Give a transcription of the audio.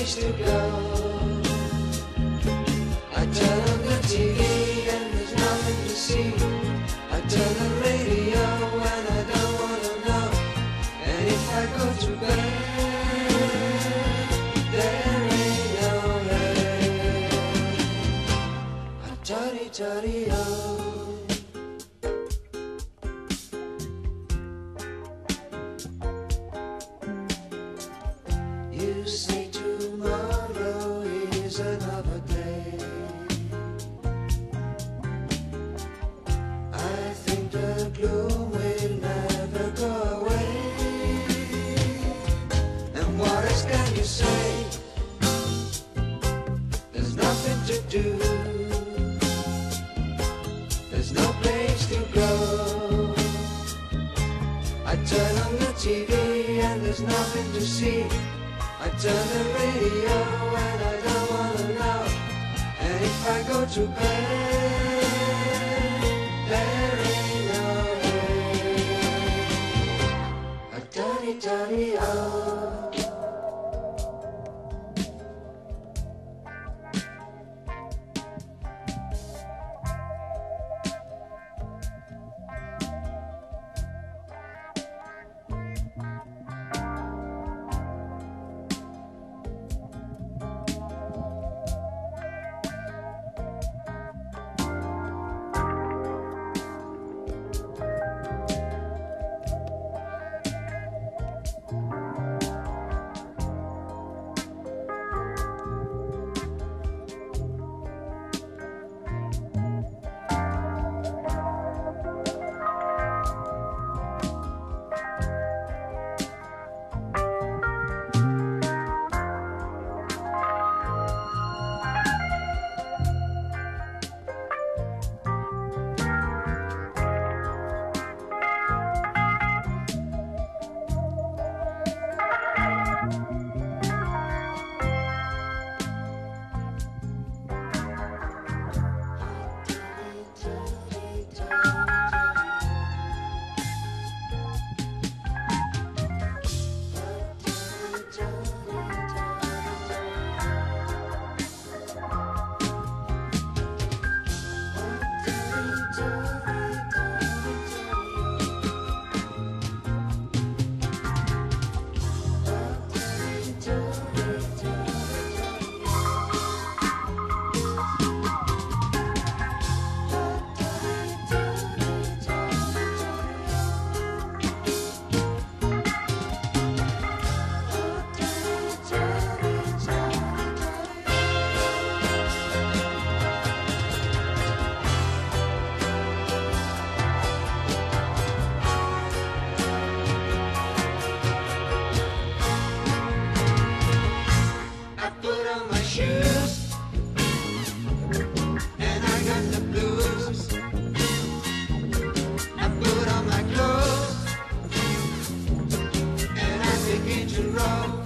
place to go. I turn on the TV and there's nothing to see. I turn the radio and I don't wanna know. And if I go to bed, there ain't no. A toddy toddy oh. Nothing to do. There's no place to go. I turn on the TV and there's nothing to see. I turn the radio and I don't wanna know. And if I go to bed, love.